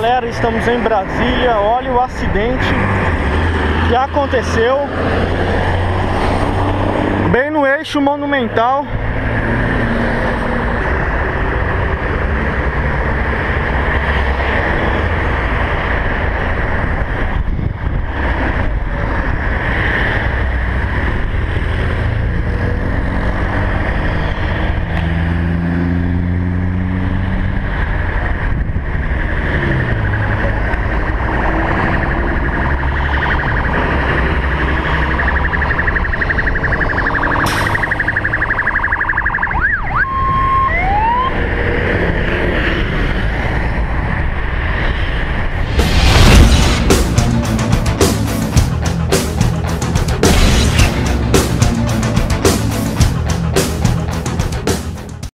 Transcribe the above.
galera estamos em Brasília. Olha o acidente que aconteceu bem no eixo monumental